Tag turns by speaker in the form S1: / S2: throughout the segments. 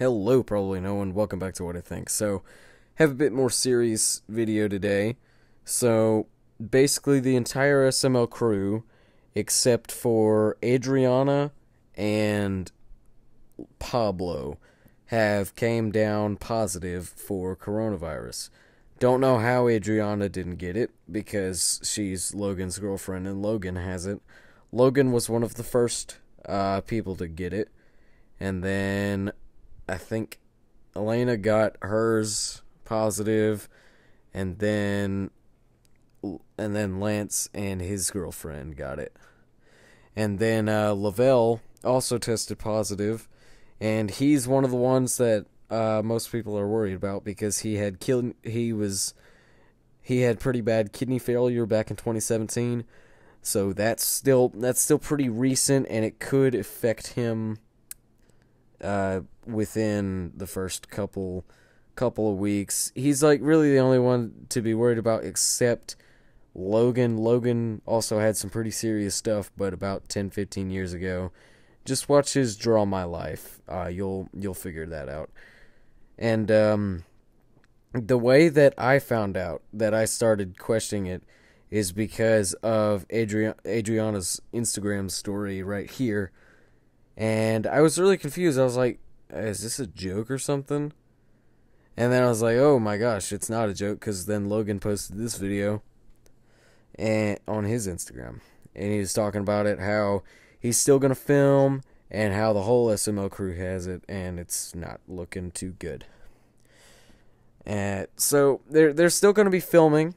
S1: Hello, probably no one. Welcome back to What I Think. So, have a bit more serious video today. So, basically, the entire SML crew, except for Adriana and Pablo, have came down positive for coronavirus. Don't know how Adriana didn't get it because she's Logan's girlfriend and Logan has it. Logan was one of the first uh, people to get it, and then I think Elena got hers positive, and then and then Lance and his girlfriend got it, and then uh, Lavelle also tested positive, and he's one of the ones that uh, most people are worried about because he had killed he was he had pretty bad kidney failure back in 2017 so that's still that's still pretty recent and it could affect him uh, within the first couple couple of weeks. He's like really the only one to be worried about except Logan. Logan also had some pretty serious stuff, but about 10 15 years ago. Just watch his Draw My Life. Uh, you'll you'll figure that out. And um, the way that I found out that I started questioning it is because of Adrian Adriana's Instagram story right here. And I was really confused. I was like, is this a joke or something? And then I was like, oh my gosh, it's not a joke because then Logan posted this video and on his Instagram. And he was talking about it, how he's still going to film and how the whole SML crew has it and it's not looking too good. And so they're they're still going to be filming,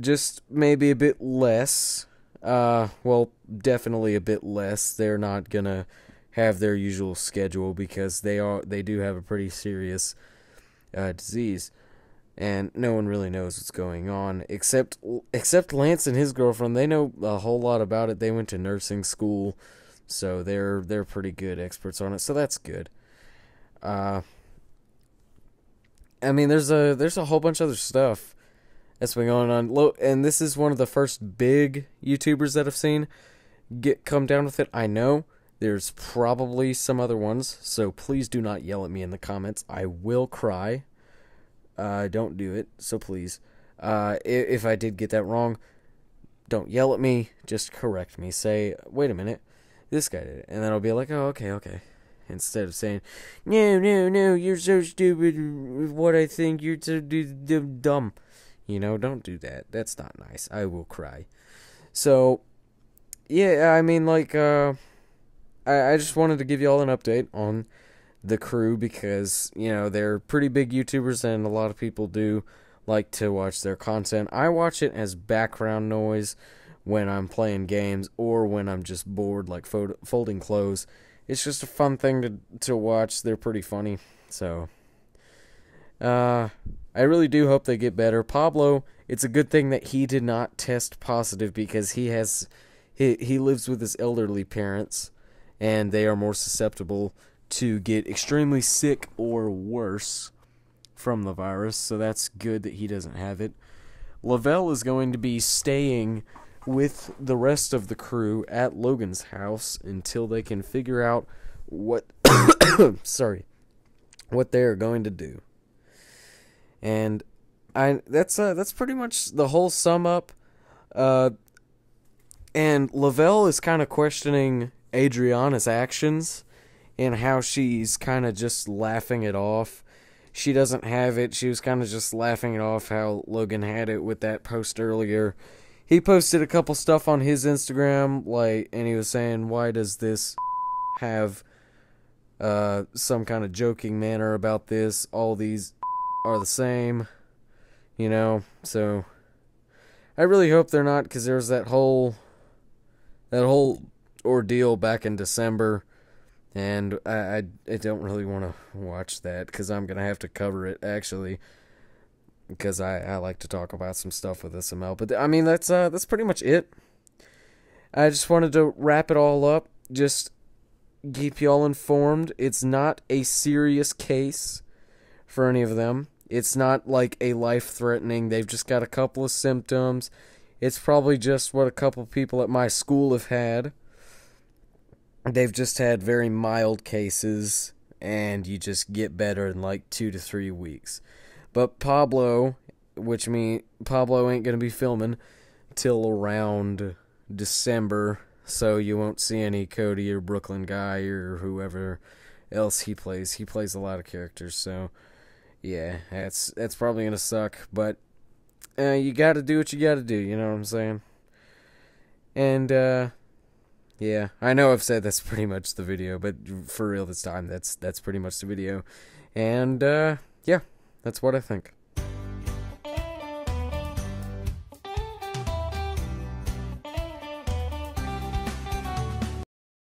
S1: just maybe a bit less. Uh, well, definitely a bit less. They're not gonna have their usual schedule because they are they do have a pretty serious uh, disease, and no one really knows what's going on except except Lance and his girlfriend. They know a whole lot about it. They went to nursing school, so they're they're pretty good experts on it. So that's good. Uh, I mean, there's a there's a whole bunch of other stuff that's been going on. And this is one of the first big YouTubers that I've seen get come down with it. I know there's probably some other ones, so please do not yell at me in the comments. I will cry. Uh, don't do it, so please. Uh, if I did get that wrong, don't yell at me. Just correct me. Say, wait a minute, this guy did it, and then I'll be like, oh, okay, okay. Instead of saying, no, no, no, you're so stupid. What I think you're so dumb. You know, don't do that. That's not nice. I will cry. So, yeah, I mean, like, uh I, I just wanted to give you all an update on the crew because, you know, they're pretty big YouTubers and a lot of people do like to watch their content. I watch it as background noise when I'm playing games or when I'm just bored, like folding clothes. It's just a fun thing to to watch. They're pretty funny, so uh, I really do hope they get better. Pablo, it's a good thing that he did not test positive because he has he he lives with his elderly parents, and they are more susceptible to get extremely sick or worse from the virus, so that's good that he doesn't have it. Lavelle is going to be staying with the rest of the crew at Logan's house until they can figure out what sorry what they are going to do. And I that's uh, that's pretty much the whole sum up. Uh, and Lavelle is kind of questioning Adriana's actions and how she's kind of just laughing it off. She doesn't have it. She was kind of just laughing it off how Logan had it with that post earlier. He posted a couple stuff on his Instagram, like, and he was saying, "Why does this have uh, some kind of joking manner about this? All these are the same, you know." So I really hope they're not, because there's that whole that whole ordeal back in December, and I, I, I don't really want to watch that because I'm gonna have to cover it actually, because I, I like to talk about some stuff with SML. But I mean that's uh that's pretty much it. I just wanted to wrap it all up. Just keep y'all informed. It's not a serious case for any of them. It's not like a life threatening. They've just got a couple of symptoms. It's probably just what a couple people at my school have had they've just had very mild cases and you just get better in like two to three weeks. But Pablo, which means Pablo ain't gonna be filming till around December, so you won't see any Cody or Brooklyn guy or whoever else he plays. He plays a lot of characters, so yeah, that's that's probably gonna suck. But uh, you got to do what you got to do. You know what I'm saying? And uh, yeah, I know I've said that's pretty much the video, but for real this time, that's that's pretty much the video. And uh, yeah, that's what I think.